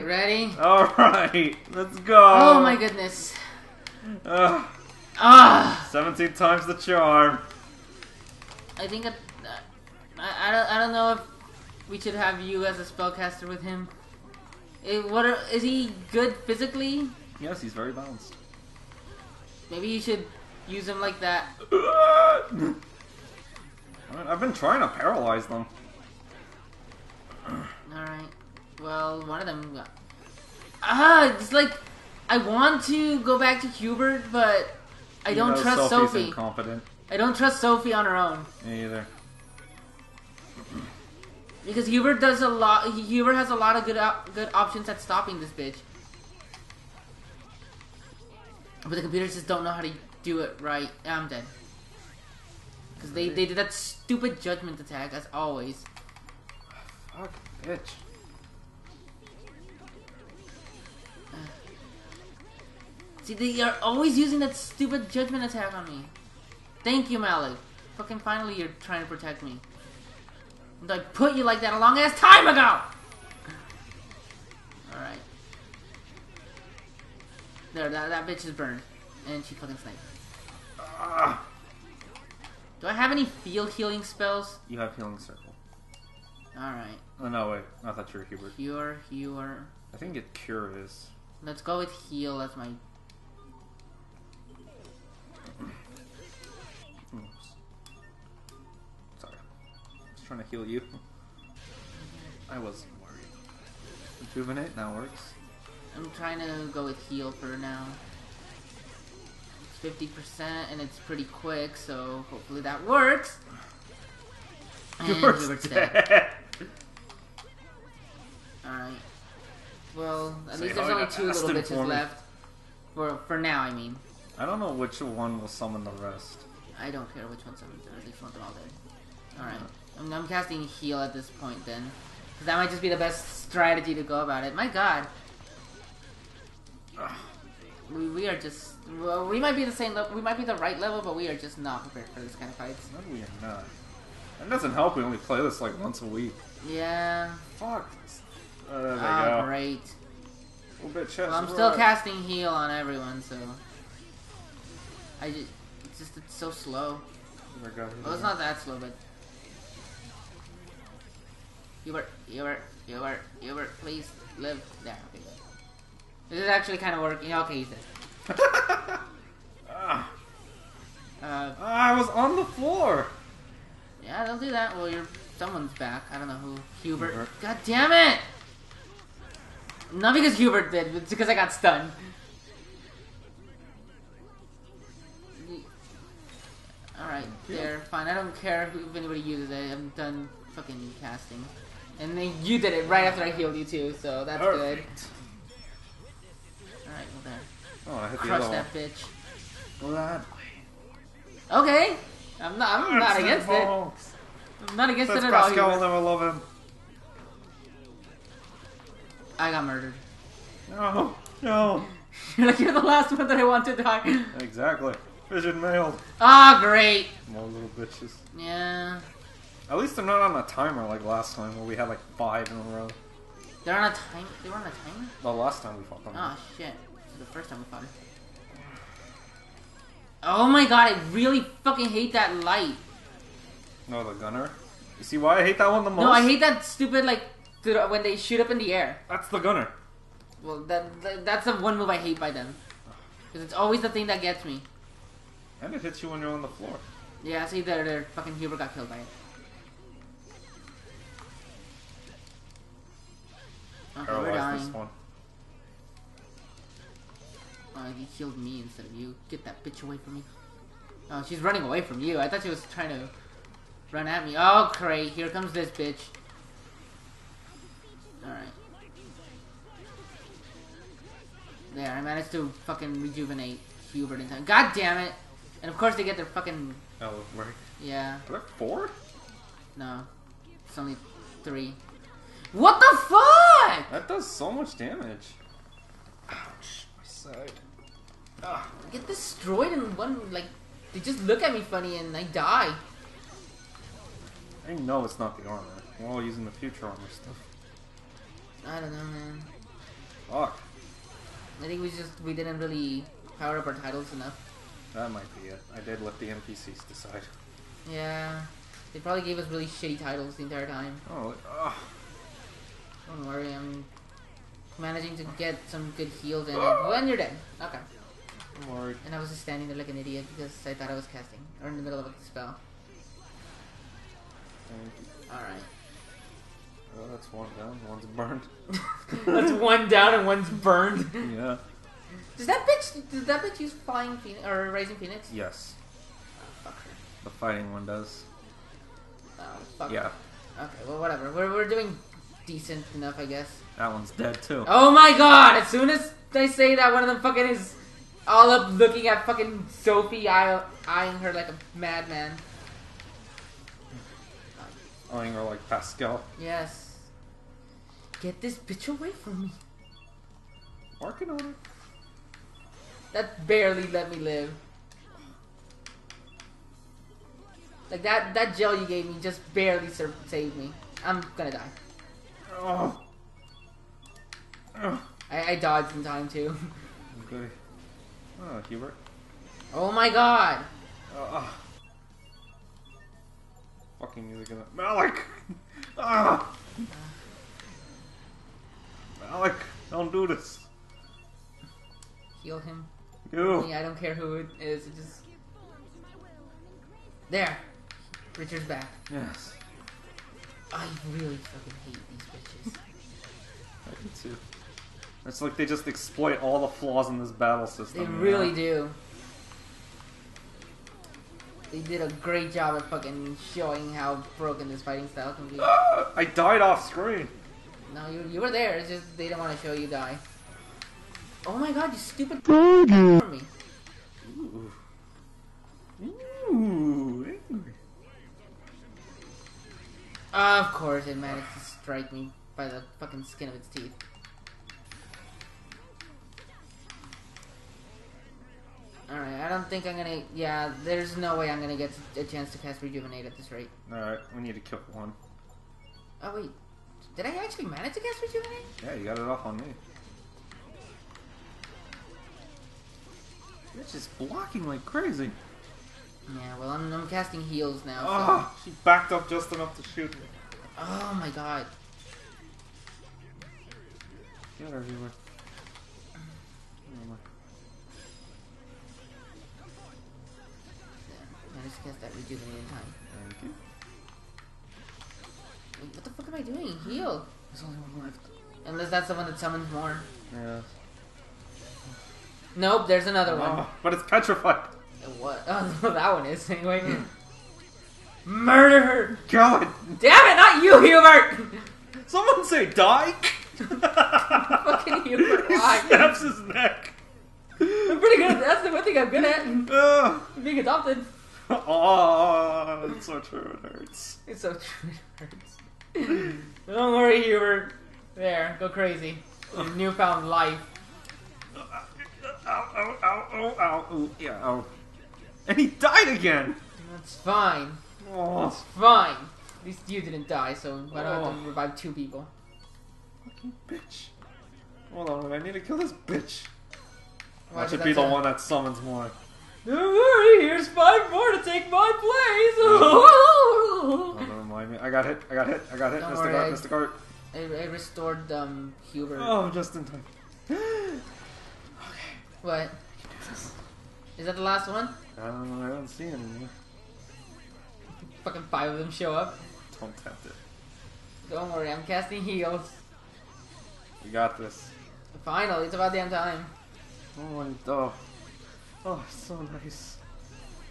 Alright, ready? Alright, let's go. Oh my goodness. Ugh, Ah! 17 times the charm. I think I, I, I, don't, I don't know if we should have you as a spellcaster with him. Eh, what are, is he good physically? Yes, he's very balanced. Maybe you should use him like that. I've been trying to paralyze them. Well, one of them got... Ah! It's like... I want to go back to Hubert, but... I You don't know trust Sophie's Sophie. incompetent. I don't trust Sophie on her own. Me either. Because Hubert does a lot. Hubert has a lot of good op- good options at stopping this bitch. But the computers just don't know how to do it right. I'm dead. Because they, they did that stupid judgment attack, as always. Fuck, bitch. See, they are always using that stupid judgment attack on me. Thank you, Malik. Fucking finally you're trying to protect me. I put you like that a long ass time ago! Alright. There, that, that bitch is burned. And she fucking sniped. Ah, Do I have any field healing spells? you have healing circle. Alright. Oh no, wait. I thought you were Hubert. Cure, healer. I think it cure is. Let's go with heal as my... Oops. Sorry. I was trying to heal you. I was worried. Rejuvenate now works. I'm trying to go with heal for now. It's 50% and it's pretty quick, so hopefully that works. Yours. Alright. Well, at Say least there's only two little bitches left. For for now, I mean. I don't know which one will summon the rest. I don't care which one summons. I just want them all dead. Alright. I'm, I'm casting heal at this point then. 'Cause that might just be the best strategy to go about it. My god. Ugh. We, we are just... Well, we might be the same level. We might be the right level, but we are just not prepared for this kind of fights. No, we are not. It doesn't help. We only play this like once a week. Yeah. Fuck. Oh, there they Ah, go. great. Little bit chest. Well, I'm still right. casting heal on everyone, so... I just... It's just, it's so slow. Oh we go. Well, it's not that slow, but... Hubert, Hubert, Hubert, Hubert, please live. There, okay. This is actually kind of working. Okay, he's dead. ah, Uh, I was on the floor. yeah, they'll do that. Well, you're... Someone's back. I don't know who. Hubert. Hubert. God damn it! Not because Hubert did, but it's because I got stunned. Alright, there, fine. I don't care who, if anybody uses it. I'm done fucking casting. And then you did it right after I healed you too, so that's good. Alright, well there. Oh, I hit Crush that bitch. Gladly. Okay! I'm not, I'm not against it. I'm not against Since it at all. Pascal will never love him. I got murdered. No, no. You're like, you're the last one that I want to die. Exactly. Vision mailed. Ah, great! More little bitches. Yeah. At least they're not on a timer like last time where we had like five in a row. They're on a time. They were on a timer. The last time we fought them. Oh shit! The first time we fought it. Oh my god! I really fucking hate that light. No, the gunner. You see why I hate that one the most? No, I hate that stupid like th- when they shoot up in the air. That's the gunner. Well, that, that that's the one move I hate by them. Because it's always the thing that gets me. And it hits you when you're on the floor. Yeah, see, there, there, fucking Hubert got killed by it. Oh, okay, we're Paralyze this dying. one. Oh, he killed me instead of you. Get that bitch away from me. Oh, she's running away from you. I thought she was trying to run at me. Oh, great. Here comes this bitch. There, I managed to fucking rejuvenate Hubert in time. God damn it! And of course they get their fucking... Oh, right. Yeah, Are there four? no. It's only three. What the fuck?! That does so much damage. Ouch. My side. Ah. I get destroyed in one, like... They just look at me funny and I die. I know it's not the armor. We're all using the future armor stuff. I don't know, man. Fuck. I think we just we didn't really power up our titles enough. That might be it. I did let the NPCs decide. Yeah, they probably gave us really shitty titles the entire time. Oh, ugh. Don't worry, I'm managing to get some good heals in. When you're dead, okay. Worried. And I was just standing there like an idiot because I thought I was casting or in the middle of a spell. Thank you. All right. Oh, that's one down. One's burned. That's one down and one's burned. yeah. Does that bitch? Does that bitch use flying phoenix or rising phoenix? Yes. Oh, fuck her. The fighting one does. Oh, fuck. Yeah. Okay, well, whatever. We're, we're doing decent enough, I guess. That one's dead too. Oh my god! As soon as they say that, one of them fucking is all up looking at fucking Sophie, eye, eyeing her like a madman. Eyeing her like Pascal. Yes. Get this bitch away from me. Working on it. That barely let me live. Like that that gel you gave me just barely saved me. I'm gonna die. Oh. Ugh. I, I dodged in time too. Okay. Oh, Hubert. oh my god! Ugh. Fucking music in it. Malik! Ah! Malik, don't do this. Heal him. You. Me, I don't care who it is. It just there. Richard's back. Yes. I really fucking hate these bitches. I do too. It's like they just exploit all the flaws in this battle system. They really know? do. They did a great job at fucking showing how broken this fighting style can be. I died off screen. No, you, you were there. It's just they didn't want to show you die. Oh my god, you stupid for me. Ooh. Ooh, angry. Of course, it managed to strike me by the fucking skin of its teeth. Alright, I don't think I'm gonna. Yeah, there's no way I'm gonna get a chance to cast Rejuvenate at this rate. Alright, we need to kill one. Oh, wait. Did I actually manage to cast Rejuvenate? Yeah, you got it off on me. It's just blocking like crazy. Yeah, well, I'm, I'm casting heals now. So. Oh, she backed up just enough to shoot me. Oh my god. Get her, Yeah, managed to cast that time. You. Wait, what the fuck am I doing? Heal. There's only one left. Unless that's the one that summons more. Yeah. Nope, there's another one. Oh, but it's petrified. What? Oh, that one is anyway. Hmm. Murder her! God! Damn it, not you, Hubert! Someone say die! Fucking Hubert, he snaps his neck. I'm pretty good at That's the one thing I'm good at. Ugh. Being adopted. Oh, it's so true. It hurts. It's so true. It hurts. Don't worry, Hubert. There, go crazy. Your newfound life. Ow, ow, ow, ow, ow. Ooh, yeah, ow. And he died again! That's fine. Oh, It's fine. At least you didn't die, so I don't have Oh. to revive two people. fucking bitch. Hold on, I need to kill this bitch. Why does it be the sound- one that summons more. Don't worry, here's five more to take my Oh, place. don't remind me. I got hit, I got hit, I got hit. Don't Mr. worry, Guard, I- Mr. Guard. I, I restored um Hubert. Oh, just in time. Okay. What? Is that the last one? I don't know, I don't see any. Fucking five of them show up. Don't tempt it. Don't worry, I'm casting heals. We got this. Finally, it's about damn time. Oh, my oh. Oh, so nice.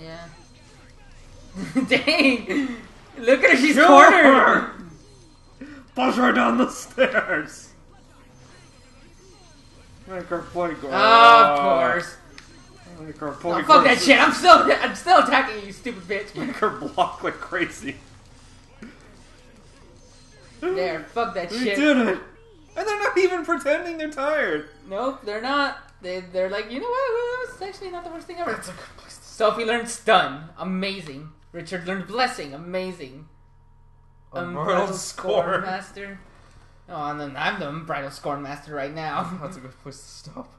Yeah. Dang! Look at her, she's Kill cornered! her! Push her down the stairs! Make her play girl. of course. Make her play Oh, fuck that shit, I'm still I'm still attacking you, you stupid bitch. Make her block like crazy. There, fuck that We shit. did it! And they're not even pretending they're tired. Nope, they're not. They, they're like, you know what? Was actually not the worst thing ever. That's a good place to Sophie learned stun. Amazing. Richard learned blessing. Amazing. A Umbrella world score. master. Oh, and then I'm the bridal scorn master right now. That's a good place to stop.